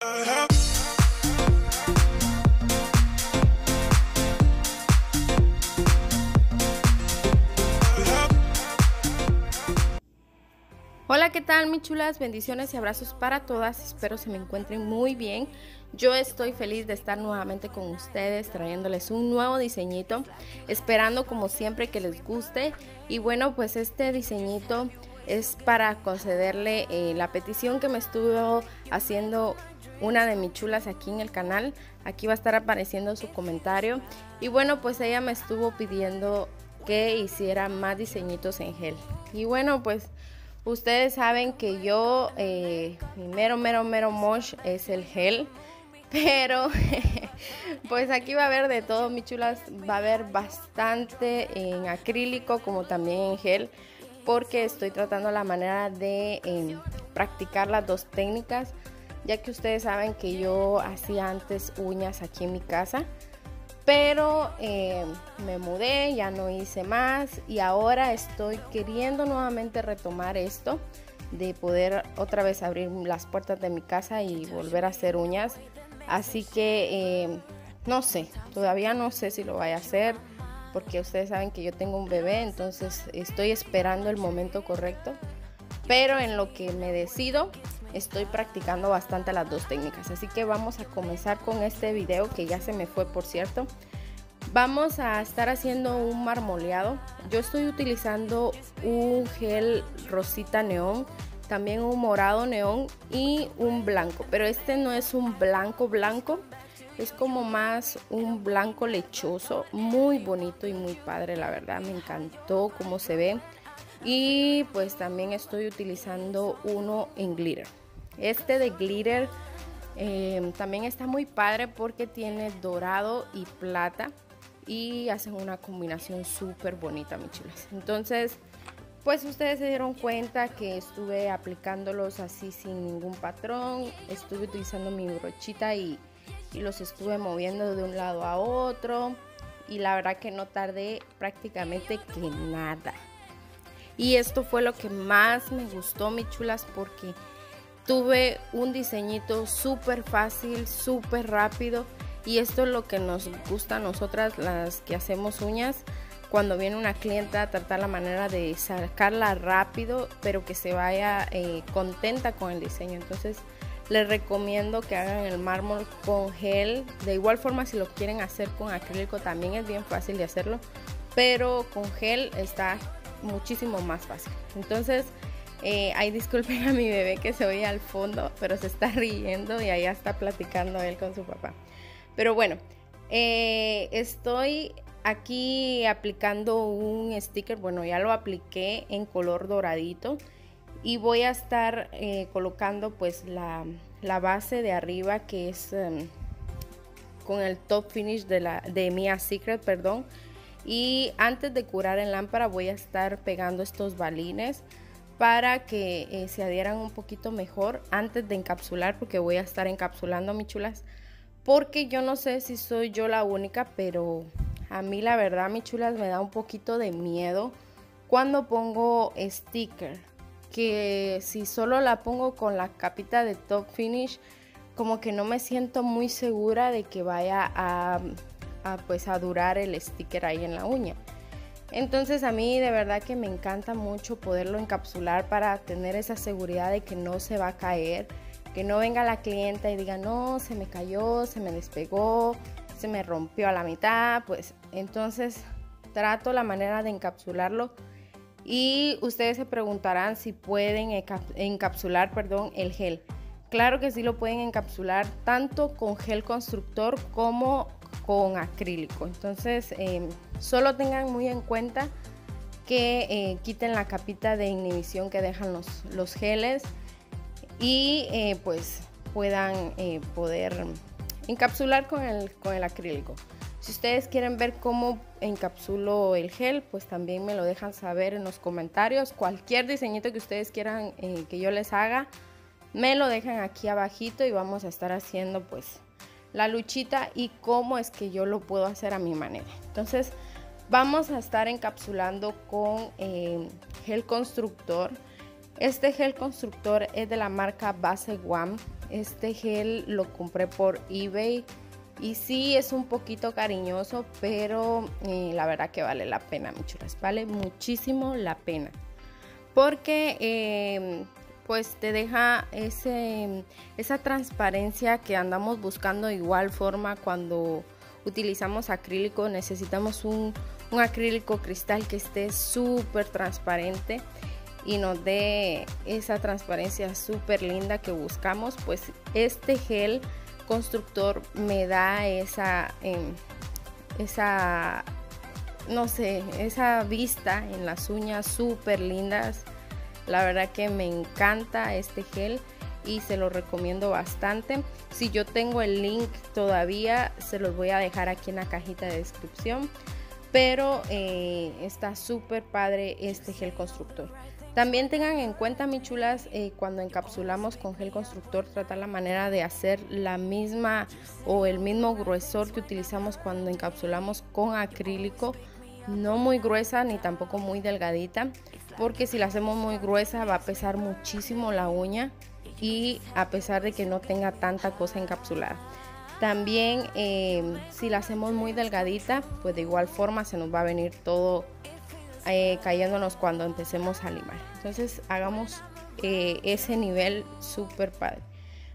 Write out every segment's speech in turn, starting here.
Hola, ¿qué tal, mis chulas? Bendiciones y abrazos para todas. Espero se me encuentren muy bien. Yo estoy feliz de estar nuevamente con ustedes trayéndoles un nuevo diseñito, esperando como siempre que les guste. Y bueno, pues este diseñito es para concederle eh, la petición que me estuvo haciendo una de mis chulas aquí en el canal. Aquí va a estar apareciendo su comentario. Y bueno, pues ella me estuvo pidiendo que hiciera más diseñitos en gel. Y bueno, pues Ustedes saben que yo, eh, mi mero, mero, mero mosh es el gel. Pero, pues aquí va a haber de todo, mi chulas. Va a haber bastante en acrílico como también en gel. Porque estoy tratando la manera de em, practicar las dos técnicas. Ya que ustedes saben que yo hacía antes uñas aquí en mi casa pero eh, me mudé, ya no hice más y ahora estoy queriendo nuevamente retomar esto de poder otra vez abrir las puertas de mi casa y volver a hacer uñas. Así que eh, no sé, todavía no sé si lo voy a hacer porque ustedes saben que yo tengo un bebé, entonces estoy esperando el momento correcto. Pero en lo que me decido, estoy practicando bastante las dos técnicas. Así que vamos a comenzar con este video que ya se me fue por cierto. Vamos a estar haciendo un marmoleado. Yo estoy utilizando un gel rosita neón, también un morado neón y un blanco. Pero este no es un blanco blanco, es como más un blanco lechoso, muy bonito y muy padre, la verdad. Me encantó cómo se ve. Y pues también estoy utilizando uno en glitter. Este de glitter eh, también está muy padre porque tiene dorado y plata y hacen una combinación súper bonita, mis chulas. Entonces, pues ustedes se dieron cuenta que estuve aplicándolos así sin ningún patrón. Estuve utilizando mi brochita y, y los estuve moviendo de un lado a otro. Y la verdad que no tardé prácticamente que nada. Y esto fue lo que más me gustó, mis chulas, porque tuve un diseñito súper fácil, súper rápido. Y esto es lo que nos gusta a nosotras, las que hacemos uñas. Cuando viene una clienta, tratar la manera de sacarla rápido, pero que se vaya eh, contenta con el diseño. Entonces, les recomiendo que hagan el mármol con gel. De igual forma, si lo quieren hacer con acrílico, también es bien fácil de hacerlo. Pero con gel está muchísimo más fácil. Entonces, eh, ahí disculpen a mi bebé que se oye al fondo, pero se está riendo y allá está platicando él con su papá. Pero bueno, eh, estoy aquí aplicando un sticker, bueno, ya lo apliqué en color doradito y voy a estar eh, colocando pues la, base de arriba que es em, con el top finish de, la, de Mia Secret, perdón y antes de curar en lámpara voy a estar pegando estos balines para que eh, se adhieran un poquito mejor antes de encapsular porque voy a estar encapsulando mis chulas porque yo no sé si soy yo la única pero a mí la verdad mis chulas me da un poquito de miedo cuando pongo sticker que si solo la pongo con la capita de top finish como que no me siento muy segura de que vaya a pues a durar el sticker ahí en la uña. Entonces a mí de verdad que me encanta mucho poderlo encapsular para tener esa seguridad de que no se va a caer, que no venga la clienta y diga no, se me cayó, se me despegó, se me rompió a la mitad, pues entonces trato la manera de encapsularlo y ustedes se preguntarán si pueden encapsular, perdón, el gel. Claro que sí lo pueden encapsular tanto con gel constructor como con acrílico. Entonces, em, solo tengan muy en cuenta que eh, quiten la capita de inhibición que dejan los, los geles y eh, pues puedan eh, poder encapsular con el, con el acrílico. Si ustedes quieren ver cómo encapsulo el gel, pues también me lo dejan saber en los comentarios. Cualquier diseñito que ustedes quieran que yo les haga, me lo dejan aquí abajito y vamos a estar haciendo pues la luchita y cómo es que yo lo puedo hacer a mi manera. Entonces vamos a estar encapsulando con eh, gel constructor. Este gel constructor es de la marca Base One. este gel lo compré por eBay y sí es un poquito cariñoso, pero eh, la verdad que vale la pena, mi chulas. Vale muchísimo la pena. Porque em, pues te deja ese, esa transparencia que andamos buscando de igual forma cuando utilizamos acrílico. Necesitamos un, un acrílico cristal que esté súper transparente y nos dé esa transparencia súper linda que buscamos. Pues este gel constructor me da esa, em, esa, no sé, esa vista en las uñas súper lindas. La verdad que me encanta este gel y se lo recomiendo bastante. Si yo tengo el link todavía, se los voy a dejar aquí en la cajita de descripción. Pero eh, está súper padre este gel constructor. También tengan en cuenta, mi chulas, eh, cuando encapsulamos con gel constructor, tratar la manera de hacer la misma o el mismo gruesor que utilizamos cuando encapsulamos con acrílico. No muy gruesa ni tampoco muy delgadita, porque si la hacemos muy gruesa va a pesar muchísimo la uña y a pesar de que no tenga tanta cosa encapsulada. También eh, si la hacemos muy delgadita, pues de igual forma se nos va a venir todo eh, cayéndonos cuando empecemos a limar. Entonces hagamos eh, ese nivel súper padre.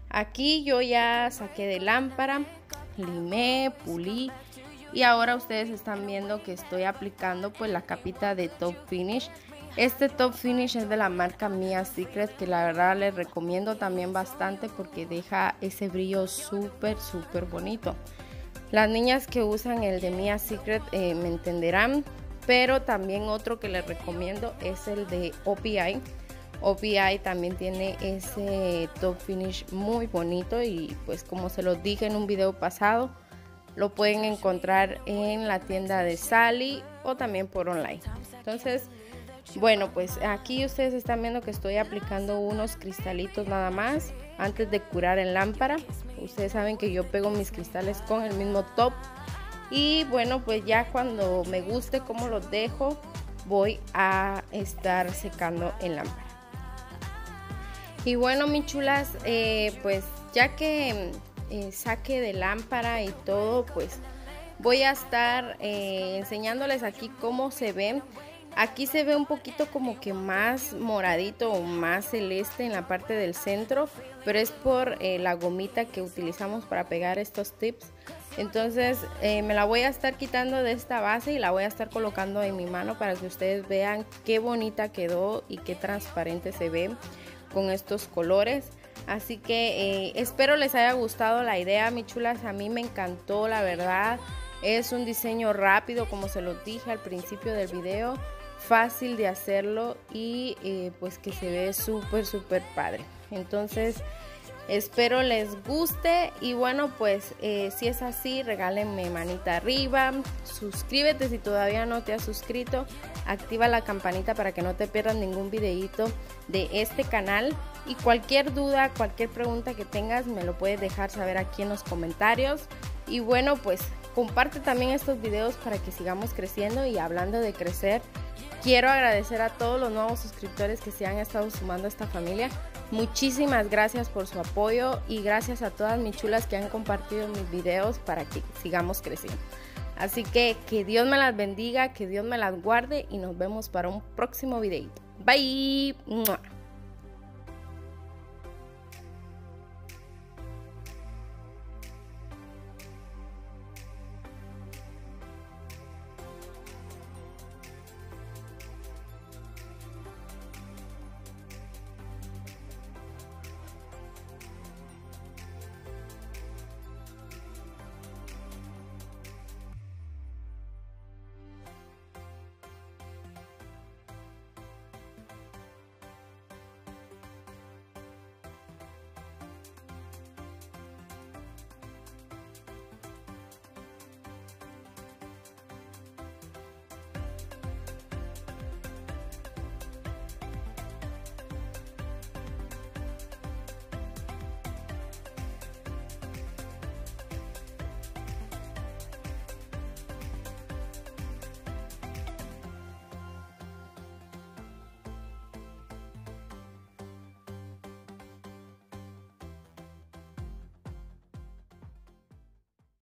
Aquí yo ya saqué de lámpara, limé, pulí y ahora ustedes están viendo que estoy aplicando pues la capita de Top Finish. Este Top Finish es de la marca Mia Secret que la verdad les recomiendo también bastante porque deja ese brillo súper súper bonito. Las niñas que usan el de Mia Secret eh, me entenderán pero también otro que les recomiendo es el de OPI. OPI también tiene ese top finish muy bonito y pues como se los dije en un video pasado, lo pueden encontrar en la tienda de Sally o también por online. Entonces, bueno, pues aquí ustedes están viendo que estoy aplicando unos cristalitos nada más antes de curar en lámpara. Ustedes saben que yo pego mis cristales con el mismo top y bueno, pues ya cuando me guste cómo los dejo, voy a estar secando en lámpara. Y bueno, mis chulas, eh, pues ya que eh, saque de lámpara y todo, pues voy a estar eh, enseñándoles aquí cómo se ven. Aquí se ve un poquito como que más moradito o más celeste en la parte del centro, pero es por la gomita que utilizamos para pegar estos tips. Entonces eh, me la voy a estar quitando de esta base y la voy a estar colocando en mi mano para que ustedes vean qué bonita quedó y qué transparente se ve con estos colores. Así que eh, espero les haya gustado la idea, mi chulas. A mí me encantó, la verdad. Es un diseño rápido, como se los dije al principio del video. Fácil de hacerlo y eh, pues que se ve súper, súper padre. Entonces... Espero les guste y bueno pues eh, si es así regálenme manita arriba, suscríbete si todavía no te has suscrito, activa la campanita para que no te pierdas ningún videito de este canal y cualquier duda, cualquier pregunta que tengas me lo puedes dejar saber aquí en los comentarios. Y bueno pues comparte también estos videos para que sigamos creciendo y hablando de crecer. Quiero agradecer a todos los nuevos suscriptores que se han estado sumando a esta familia Muchísimas gracias por su apoyo y gracias a todas mis chulas que han compartido mis videos para que sigamos creciendo. Así que que Dios me las bendiga, que Dios me las guarde y nos vemos para un próximo videito. Bye.